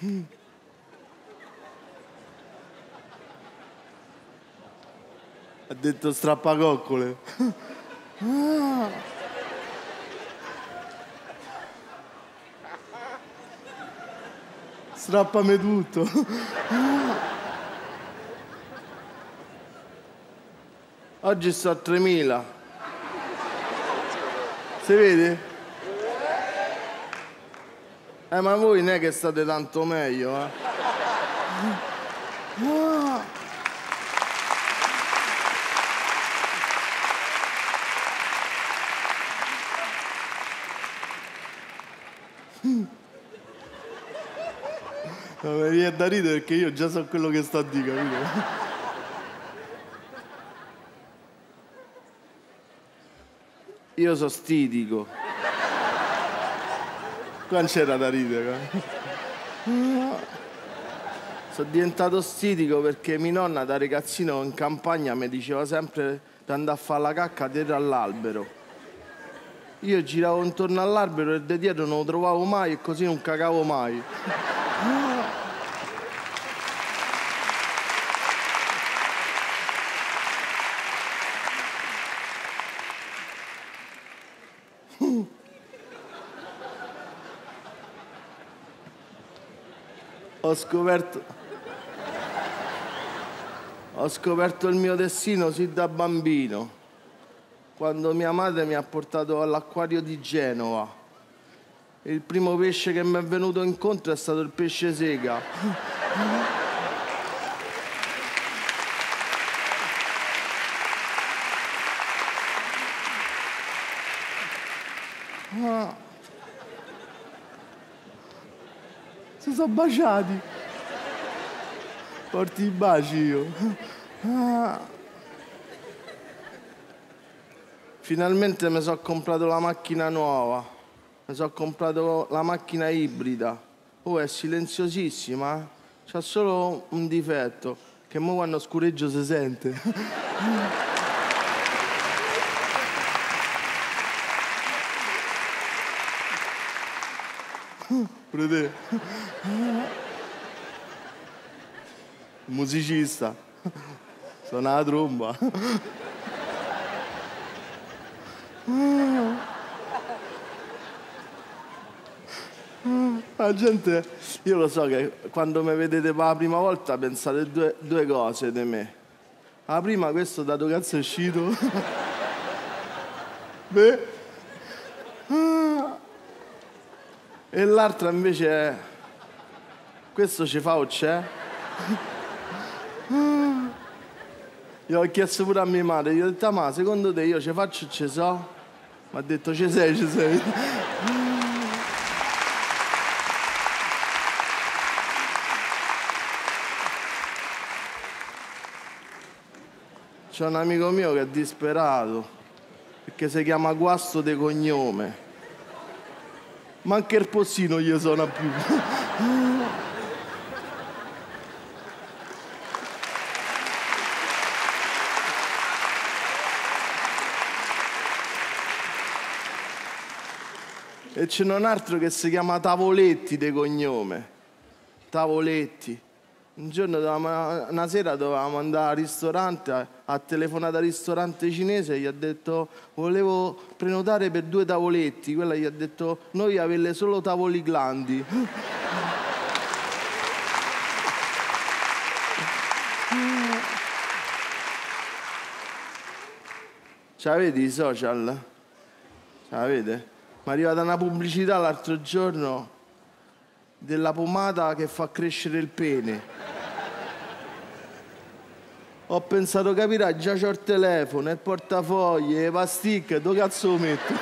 Ha detto strappacoccole. Ah. Strappami tutto. Oggi sto a 3000. Si vede? Eh, ma voi non è che state tanto meglio, eh? Ah. No, mi viene da ridere perché io già so quello che sto a dire, capito? Io sono stitico. Qua c'era da ridere. Sono diventato stitico perché mia nonna da ragazzino in campagna mi diceva sempre di andare a fare la cacca dietro all'albero. Io giravo intorno all'albero e di dietro non lo trovavo mai e così non cagavo mai. Ho scoperto. Ho scoperto il mio destino sin da bambino, quando mia madre mi ha portato all'acquario di Genova. Il primo pesce che mi è venuto incontro è stato il pesce sega. Ah. Si sono baciati. Porti i baci io. Ah. Finalmente mi sono comprato la macchina nuova. Mi sono comprato la macchina ibrida. Oh, è silenziosissima. eh. C'ha solo un difetto, che mo quando scureggio si sente. Pure te. Musicista. Suona la tromba. La gente, io lo so che quando mi vedete per la prima volta pensate due, due cose di me. La prima, questo da dove cazzo è uscito? Beh. E l'altra invece è... Questo ci fa o c'è? Io ho chiesto pure a mia madre, gli ho detto, "Ah, ma secondo te io ci faccio o ci so? Mi ha detto, ci sei, ci sei. C'è un amico mio che è disperato perché si chiama Guasto de cognome. Ma anche il possino gli suona più. E c'è un altro che si chiama Tavoletti de cognome. Tavoletti. Un giorno, una sera dovevamo andare al ristorante, ha telefonato al ristorante cinese e gli ha detto volevo prenotare per due tavoletti. Quella gli ha detto noi avete solo tavoli glandi. Ce l'avete i social? Ce l'avete? Mi è arrivata una pubblicità l'altro giorno della pomata che fa crescere il pene. Ho pensato, capirai, già c'ho il telefono, il portafoglio, le pasticche, dove cazzo lo metto?